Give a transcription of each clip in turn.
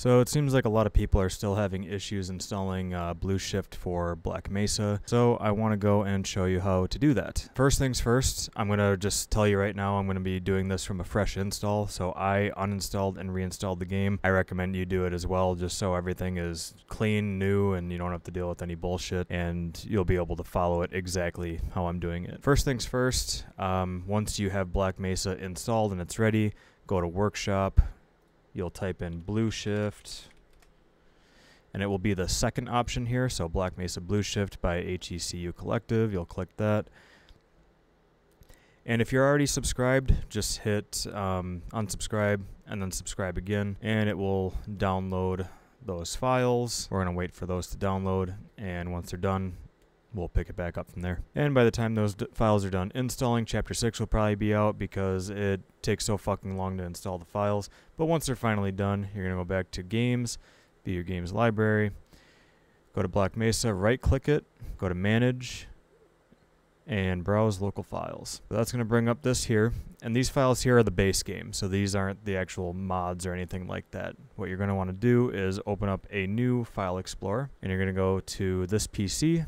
So it seems like a lot of people are still having issues installing uh, Blueshift for Black Mesa, so I want to go and show you how to do that. First things first, I'm going to just tell you right now I'm going to be doing this from a fresh install, so I uninstalled and reinstalled the game. I recommend you do it as well, just so everything is clean, new, and you don't have to deal with any bullshit, and you'll be able to follow it exactly how I'm doing it. First things first, um, once you have Black Mesa installed and it's ready, go to Workshop, you'll type in blue shift and it will be the second option here. So Black Mesa blue shift by HECU Collective. You'll click that. And if you're already subscribed, just hit um, unsubscribe and then subscribe again, and it will download those files. We're going to wait for those to download, and once they're done, we'll pick it back up from there. And by the time those files are done installing, Chapter 6 will probably be out because it takes so fucking long to install the files. But once they're finally done, you're going to go back to Games, view your Games library, go to Black Mesa, right-click it, go to Manage, and browse local files. So that's going to bring up this here. And these files here are the base game, so these aren't the actual mods or anything like that. What you're going to want to do is open up a new file explorer, and you're going to go to this PC,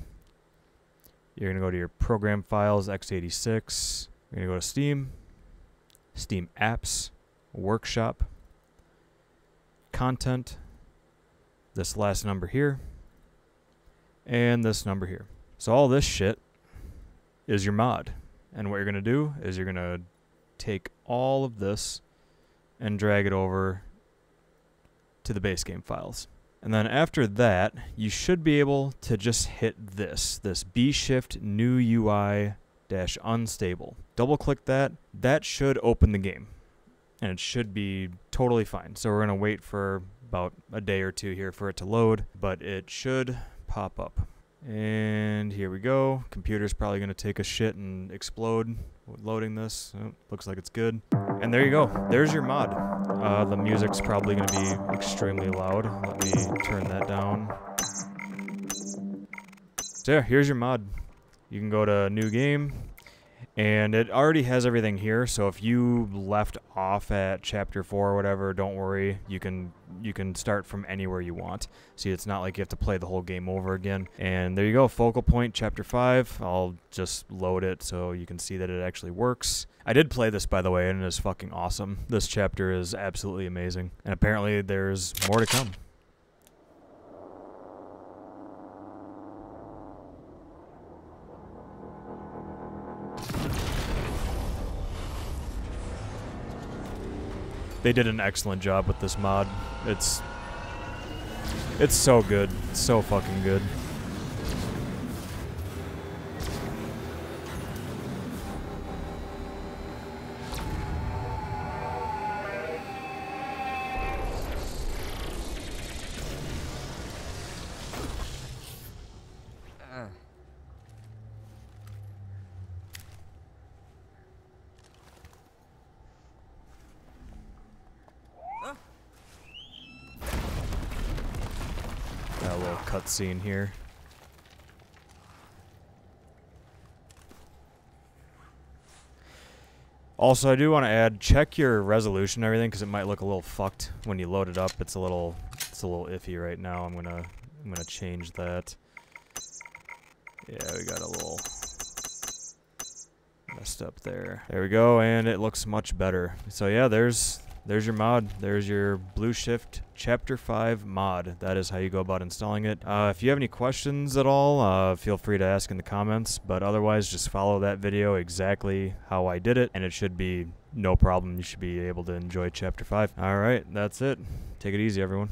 you're going to go to your program files, x86. You're going to go to Steam, Steam Apps, Workshop, Content, this last number here, and this number here. So all this shit is your mod. And what you're going to do is you're going to take all of this and drag it over to the base game files. And then after that, you should be able to just hit this, this B shift new UI dash unstable. Double click that. That should open the game. And it should be totally fine. So we're going to wait for about a day or two here for it to load, but it should pop up. And here we go. Computer's probably going to take a shit and explode loading this. Oh, looks like it's good. And there you go. There's your mod. Uh, the music's probably going to be extremely loud. Let me turn that down. So yeah, here's your mod. You can go to new game, and it already has everything here so if you left off at chapter 4 or whatever don't worry. You can you can start from anywhere you want. See it's not like you have to play the whole game over again. And there you go focal point chapter 5 I'll just load it so you can see that it actually works. I did play this by the way and it is fucking awesome. This chapter is absolutely amazing and apparently there's more to come they did an excellent job with this mod. It's it's so good. It's so fucking good. Cutscene here. Also, I do want to add, check your resolution and everything because it might look a little fucked when you load it up. It's a little, it's a little iffy right now. I'm gonna, I'm gonna change that. Yeah, we got a little messed up there. There we go, and it looks much better. So yeah, there's there's your mod. There's your Blueshift Chapter 5 mod. That is how you go about installing it. Uh, if you have any questions at all, uh, feel free to ask in the comments. But otherwise, just follow that video exactly how I did it, and it should be no problem. You should be able to enjoy Chapter 5. Alright, that's it. Take it easy, everyone.